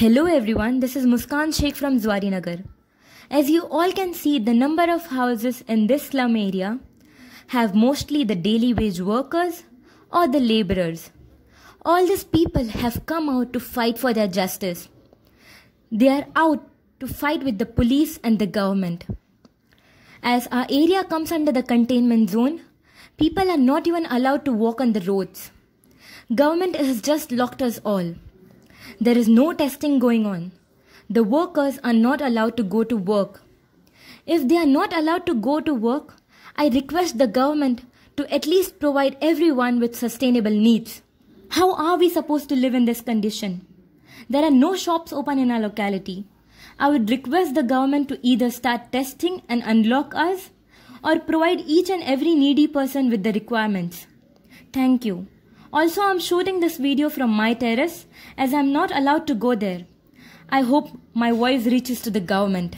Hello everyone, this is Muskaan Shaikh from Zuarinagar. As you all can see, the number of houses in this slum area have mostly the daily wage workers or the laborers. All these people have come out to fight for their justice. They are out to fight with the police and the government. As our area comes under the containment zone, people are not even allowed to walk on the roads. Government has just locked us all. There is no testing going on. The workers are not allowed to go to work. If they are not allowed to go to work, I request the government to at least provide everyone with sustainable needs. How are we supposed to live in this condition? There are no shops open in our locality. I would request the government to either start testing and unlock us or provide each and every needy person with the requirements. Thank you. Also, I'm shooting this video from my terrace as I'm not allowed to go there. I hope my voice reaches to the government.